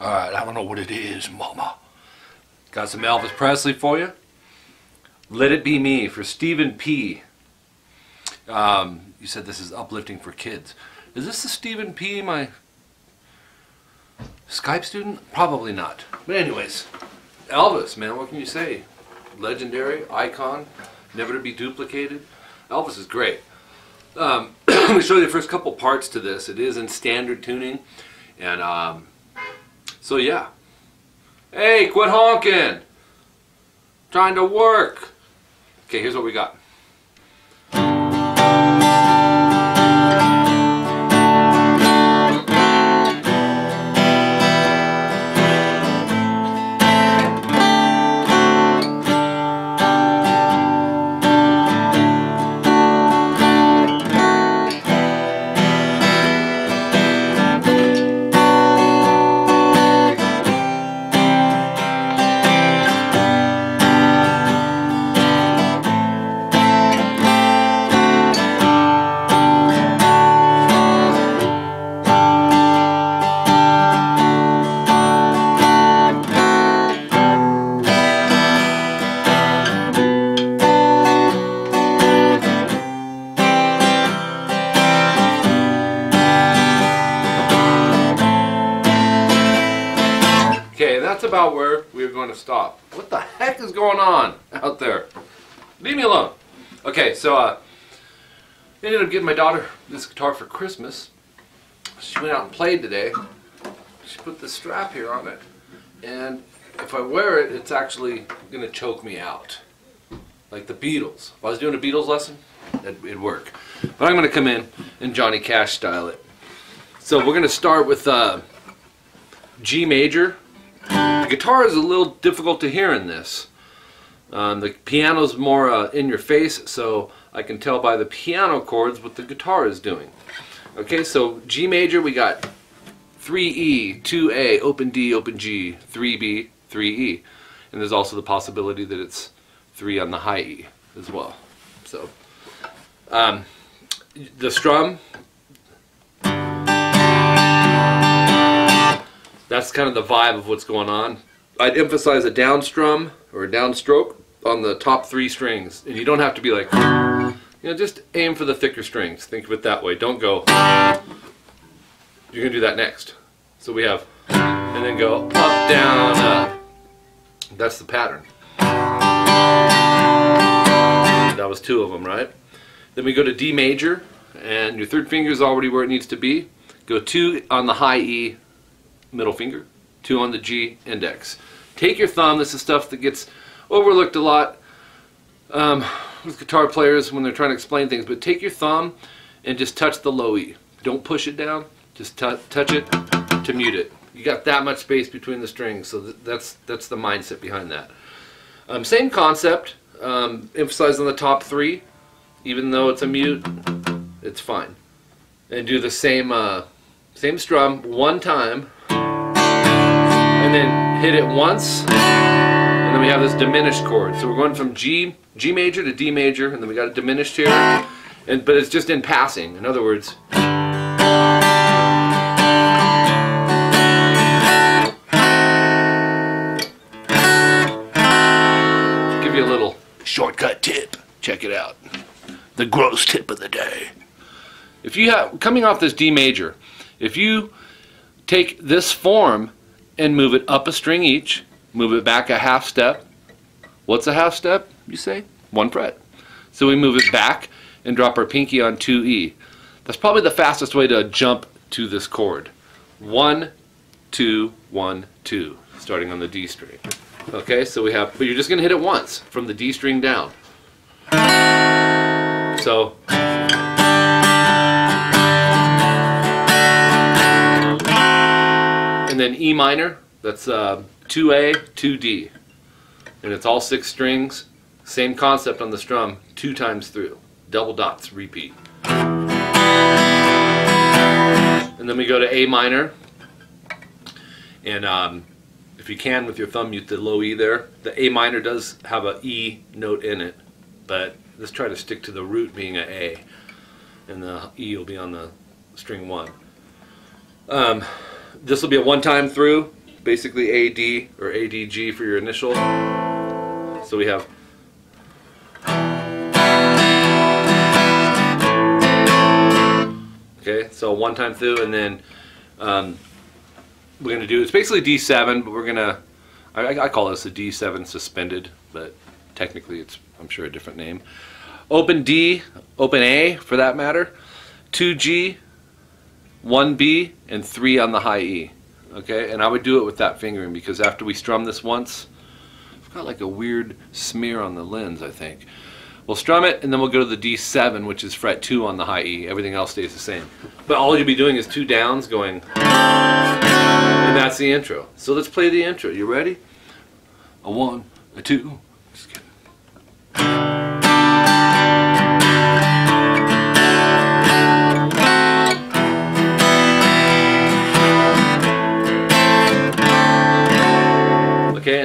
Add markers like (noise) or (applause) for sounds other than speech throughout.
All right, I don't know what it is, Mama. Got some Elvis Presley for you. Let It Be Me for Stephen P. Um, you said this is uplifting for kids. Is this the Stephen P. my Skype student? Probably not. But anyways, Elvis, man, what can you say? Legendary, icon, never to be duplicated. Elvis is great. Um, (clears throat) let me show you the first couple parts to this. It is in standard tuning, and um, so yeah. Hey, quit honking! Trying to work. Okay, here's what we got. That's about where we're going to stop. What the heck is going on out there? Leave me alone. Okay, so uh, I ended up getting my daughter this guitar for Christmas. She went out and played today. She put the strap here on it. And if I wear it, it's actually going to choke me out. Like the Beatles. If I was doing a Beatles lesson, it'd, it'd work. But I'm going to come in and Johnny Cash style it. So we're going to start with uh, G major. Guitar is a little difficult to hear in this. Um, the piano's more uh, in your face, so I can tell by the piano chords what the guitar is doing. Okay, so G major, we got 3E, 2A, open D, open G, 3B, 3E. And there's also the possibility that it's 3 on the high E as well. So, um, the strum, that's kind of the vibe of what's going on. I'd emphasize a down strum or a downstroke on the top three strings. And you don't have to be like, you know, just aim for the thicker strings. Think of it that way. Don't go, you're going to do that next. So we have, and then go up, down, up. That's the pattern. That was two of them, right? Then we go to D major, and your third finger is already where it needs to be. Go two on the high E, middle finger, two on the G index. Take your thumb, this is stuff that gets overlooked a lot um, with guitar players when they're trying to explain things, but take your thumb and just touch the low E. Don't push it down, just touch it to mute it. You got that much space between the strings, so th that's, that's the mindset behind that. Um, same concept, um, emphasize on the top three, even though it's a mute, it's fine. And do the same, uh, same strum one time, and then hit it once, and then we have this diminished chord. So we're going from G, G major to D major, and then we got it diminished here, and but it's just in passing. In other words, give you a little shortcut tip. Check it out. The gross tip of the day. If you have coming off this D major, if you take this form and move it up a string each, move it back a half step. What's a half step, you say? One fret. So we move it back and drop our pinky on 2E. That's probably the fastest way to jump to this chord. One, two, one, two, starting on the D string. Okay, so we have, but you're just going to hit it once from the D string down. So, and then E minor, that's uh, 2A, 2D. And it's all six strings, same concept on the strum, two times through. Double dots, repeat. And then we go to A minor. And um, if you can, with your thumb, mute the low E there. The A minor does have a E note in it, but let's try to stick to the root being an A. And the E will be on the string one. Um, this will be a one time through. basically AD or ADG for your initial. So we have Okay, so one time through, and then um, we're gonna do it's basically D7, but we're gonna I, I call this a D7 suspended, but technically it's I'm sure a different name. Open D, open A for that matter, 2G, 1B, and 3 on the high E. Okay, and I would do it with that fingering because after we strum this once, I've got like a weird smear on the lens, I think. We'll strum it and then we'll go to the D7, which is fret 2 on the high E. Everything else stays the same. But all you'll be doing is two downs going, and that's the intro. So let's play the intro. You ready? A one, a two. Just kidding.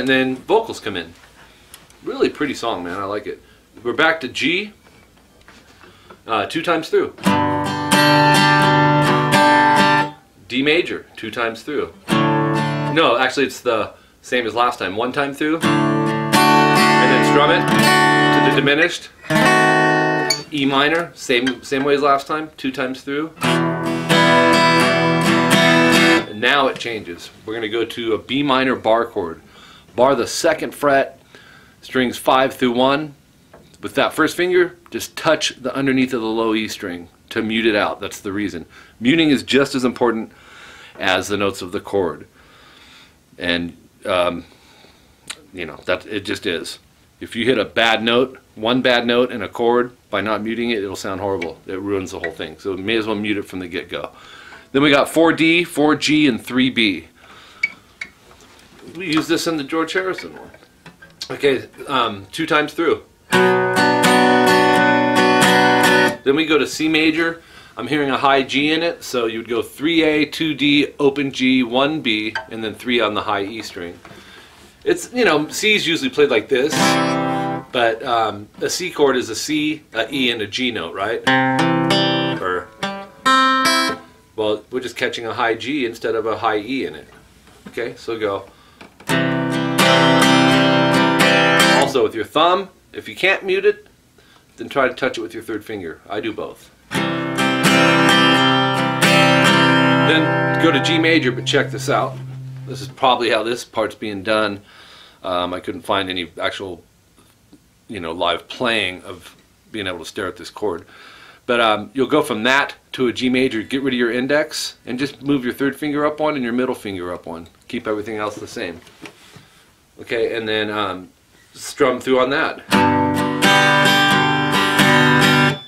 And then vocals come in. Really pretty song, man. I like it. We're back to G, uh, two times through. D major, two times through. No, actually it's the same as last time. One time through, and then strum it to the diminished. E minor, same same way as last time, two times through. And now it changes. We're going to go to a B minor bar chord. Bar the second fret, strings 5 through 1. With that first finger, just touch the underneath of the low E string to mute it out. That's the reason. Muting is just as important as the notes of the chord. And, um, you know, that it just is. If you hit a bad note, one bad note in a chord, by not muting it, it'll sound horrible. It ruins the whole thing. So may as well mute it from the get-go. Then we got 4D, 4G, and 3B we use this in the George Harrison one. Okay, um, two times through. Then we go to C major. I'm hearing a high G in it, so you would go 3A, 2D, open G, 1B, and then 3 on the high E string. It's, you know, C is usually played like this, but um, a C chord is a C, a E, and a G note, right? Or, well, we're just catching a high G instead of a high E in it. Okay, so go. Also with your thumb, if you can't mute it, then try to touch it with your third finger. I do both. Then go to G major, but check this out. This is probably how this part's being done. Um, I couldn't find any actual, you know, live playing of being able to stare at this chord. But um, you'll go from that to a G major, get rid of your index, and just move your third finger up one and your middle finger up one. Keep everything else the same. Okay, and then um, strum through on that.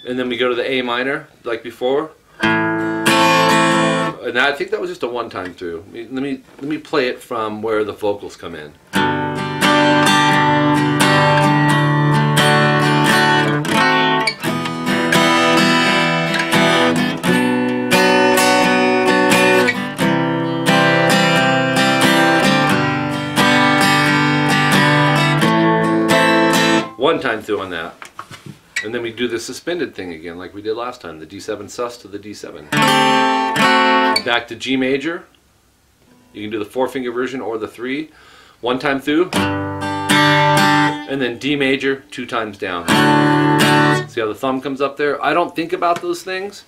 And then we go to the A minor, like before. And I think that was just a one-time through. Let me let me play it from where the vocals come in. One time through on that. And then we do the suspended thing again like we did last time, the D7 sus to the D7. Back to G major. You can do the four finger version or the three. One time through. And then D major, two times down. See how the thumb comes up there? I don't think about those things,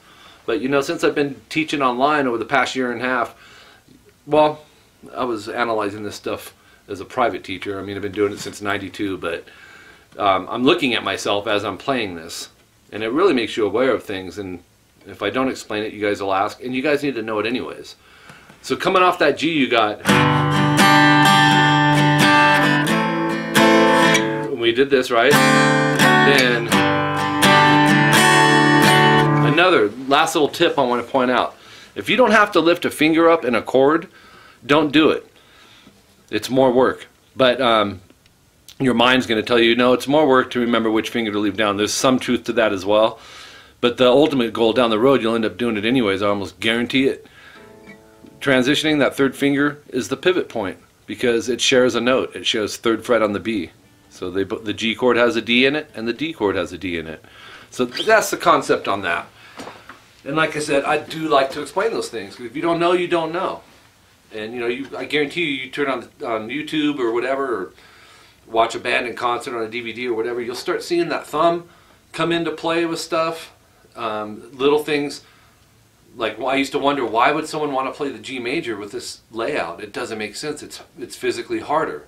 but you know, since I've been teaching online over the past year and a half, well, I was analyzing this stuff as a private teacher. I mean, I've been doing it since 92, but um, I'm looking at myself as I'm playing this. And it really makes you aware of things. And if I don't explain it, you guys will ask. And you guys need to know it anyways. So coming off that G, you got... We did this, right? Then... Another last little tip I want to point out. If you don't have to lift a finger up in a chord, don't do it. It's more work. But um, your mind's going to tell you, no, it's more work to remember which finger to leave down. There's some truth to that as well. But the ultimate goal down the road, you'll end up doing it anyways. I almost guarantee it. Transitioning that third finger is the pivot point because it shares a note. It shows third fret on the B. So they, the G chord has a D in it and the D chord has a D in it. So that's the concept on that. And like I said, I do like to explain those things. If you don't know, you don't know. And you know, you, I guarantee you, you turn on on YouTube or whatever, or watch a band in concert on a DVD or whatever, you'll start seeing that thumb come into play with stuff. Um, little things like well, I used to wonder why would someone want to play the G major with this layout? It doesn't make sense. It's it's physically harder.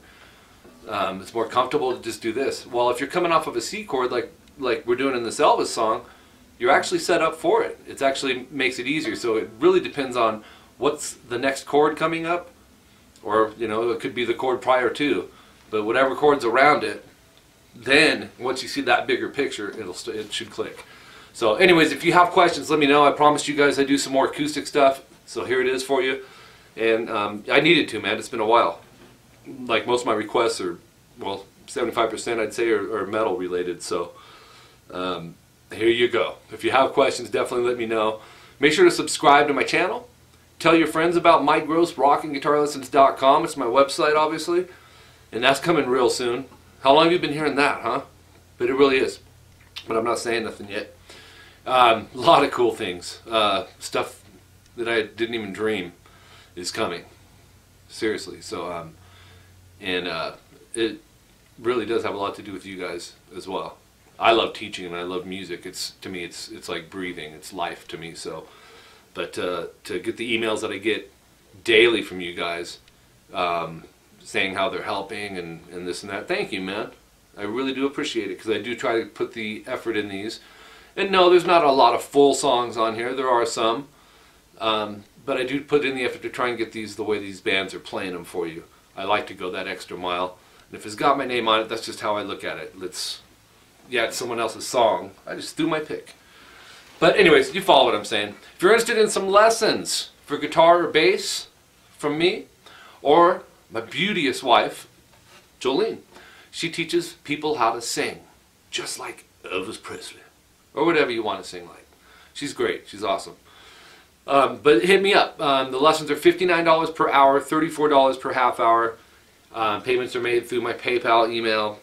Um, it's more comfortable to just do this. Well, if you're coming off of a C chord like like we're doing in this Elvis song, you're actually set up for it. It actually makes it easier. So it really depends on what's the next chord coming up, or you know it could be the chord prior to, but whatever chord's around it. Then once you see that bigger picture, it'll it should click. So anyways, if you have questions, let me know. I promised you guys I do some more acoustic stuff. So here it is for you. And um, I needed to, man. It's been a while. Like most of my requests are, well, 75% I'd say are, are metal related. So um, here you go. If you have questions, definitely let me know. Make sure to subscribe to my channel. Tell your friends about Mike Gross, rockinguitarlessons.com. It's my website, obviously. And that's coming real soon. How long have you been hearing that, huh? But it really is. But I'm not saying nothing yet. Um, a lot of cool things. Uh, stuff that I didn't even dream is coming. Seriously. So, um, and uh, it really does have a lot to do with you guys as well. I love teaching and I love music. It's to me, it's it's like breathing. It's life to me. So, but uh, to get the emails that I get daily from you guys, um, saying how they're helping and and this and that. Thank you, man. I really do appreciate it because I do try to put the effort in these. And no, there's not a lot of full songs on here. There are some. Um, but I do put in the effort to try and get these the way these bands are playing them for you. I like to go that extra mile. And if it's got my name on it, that's just how I look at it. It's, yeah, it's someone else's song. I just do my pick. But anyways, you follow what I'm saying. If you're interested in some lessons for guitar or bass from me, or my beauteous wife, Joleen, she teaches people how to sing, just like Elvis Presley or whatever you want to sing like. She's great. She's awesome. Um, but hit me up. Um, the lessons are $59 per hour, $34 per half hour. Um, payments are made through my PayPal email.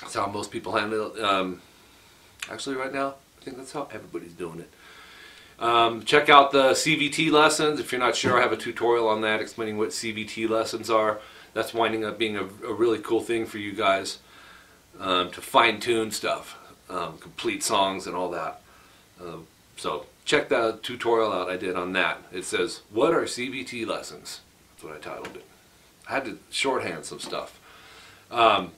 That's how most people handle it. Um, actually, right now, I think that's how everybody's doing it. Um, check out the CVT lessons. If you're not sure, I have a tutorial on that explaining what CVT lessons are. That's winding up being a, a really cool thing for you guys um, to fine tune stuff um, complete songs and all that. Uh, so check that tutorial out I did on that. It says, what are CVT lessons? That's what I titled it. I had to shorthand some stuff. Um,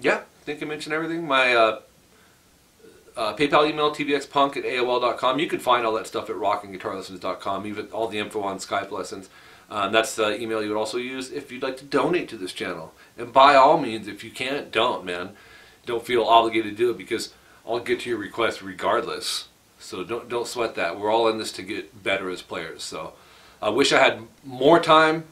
yeah, I think I mentioned everything. My uh, uh, PayPal email, tvxpunk at AOL.com. You can find all that stuff at rockinguitarlessons.com, even all the info on Skype lessons. Um, that's the email you would also use if you'd like to donate to this channel. And by all means, if you can't, don't, man don't feel obligated to do it because I'll get to your request regardless. So don't don't sweat that. We're all in this to get better as players. So I wish I had more time,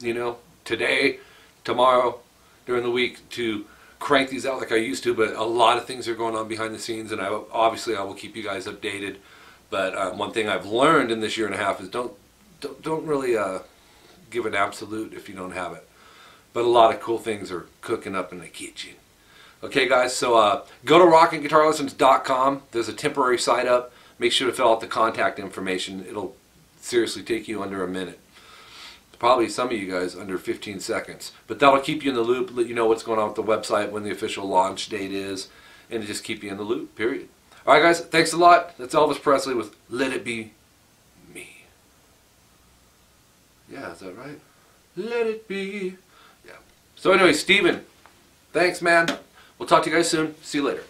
you know, today, tomorrow, during the week to crank these out like I used to. But a lot of things are going on behind the scenes, and I obviously I will keep you guys updated. But um, one thing I've learned in this year and a half is don't don't, don't really uh, give an absolute if you don't have it. But a lot of cool things are cooking up in the kitchen. Okay, guys, so uh, go to rockinguitarlessons.com. There's a temporary site up. Make sure to fill out the contact information. It'll seriously take you under a minute. Probably some of you guys under 15 seconds. But that'll keep you in the loop, let you know what's going on with the website, when the official launch date is, and just keep you in the loop, period. All right, guys, thanks a lot. That's Elvis Presley with Let It Be Me. Yeah, is that right? Let it be. Yeah. So anyway, Steven, thanks, man. We'll talk to you guys soon. See you later.